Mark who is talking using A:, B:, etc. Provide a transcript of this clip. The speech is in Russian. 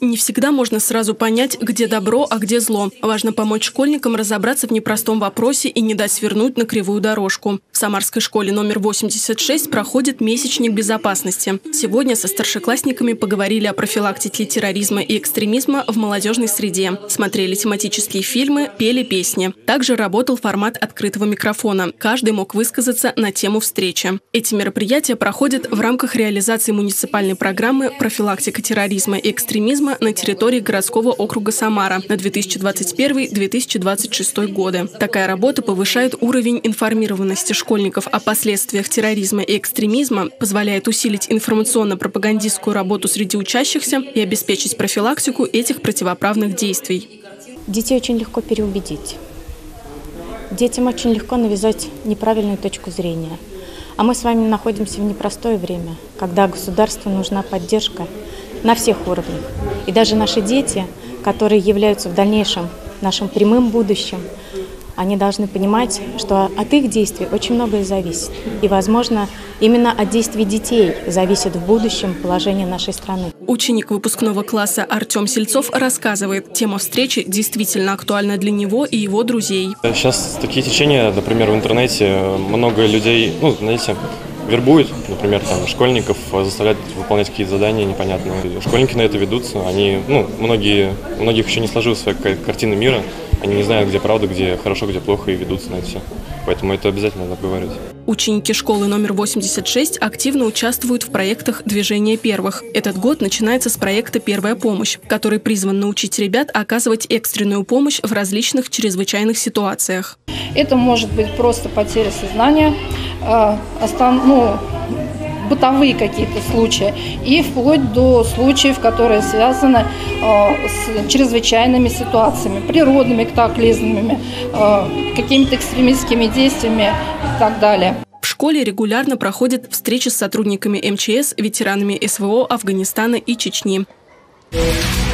A: Не всегда можно сразу понять, где добро, а где зло. Важно помочь школьникам разобраться в непростом вопросе и не дать свернуть на кривую дорожку. В Самарской школе номер 86 проходит месячник безопасности. Сегодня со старшеклассниками поговорили о профилактике терроризма и экстремизма в молодежной среде. Смотрели тематические фильмы, пели песни. Также работал формат открытого микрофона. Каждый мог высказаться на тему встречи. Эти мероприятия проходят в рамках реализации муниципальной программы «Профилактика терроризма и экстремизма» на территории городского округа Самара на 2021-2026 годы. Такая работа повышает уровень информированности школьников о последствиях терроризма и экстремизма, позволяет усилить информационно-пропагандистскую работу среди учащихся и обеспечить профилактику этих противоправных действий.
B: Детей очень легко переубедить. Детям очень легко навязать неправильную точку зрения. А мы с вами находимся в непростое время, когда государству нужна поддержка на всех уровнях. И даже наши дети, которые являются в дальнейшем нашим прямым будущим, они должны понимать, что от их действий очень многое зависит. И, возможно, именно от действий детей зависит в будущем положение нашей страны.
A: Ученик выпускного класса Артем Сельцов рассказывает, тема встречи действительно актуальна для него и его друзей.
C: Сейчас такие течения, например, в интернете много людей, ну, знаете, вербуют, например, там, школьников, заставляют выполнять какие-то задания непонятные. Школьники на это ведутся, они, ну, многие, у многих еще не сложилась своя картина мира, они не знают, где правда, где хорошо, где плохо, и ведутся на это все. Поэтому это обязательно надо говорить.
A: Ученики школы номер 86 активно участвуют в проектах «Движение первых». Этот год начинается с проекта «Первая помощь», который призван научить ребят оказывать экстренную помощь в различных чрезвычайных ситуациях.
D: Это может быть просто потеря сознания, э, ну, бытовые какие-то случаи, и вплоть до случаев, которые связаны э, с чрезвычайными ситуациями, природными катаклизмами, э, какими-то экстремистскими действиями и так далее.
A: В школе регулярно проходят встречи с сотрудниками МЧС, ветеранами СВО Афганистана и Чечни. Thank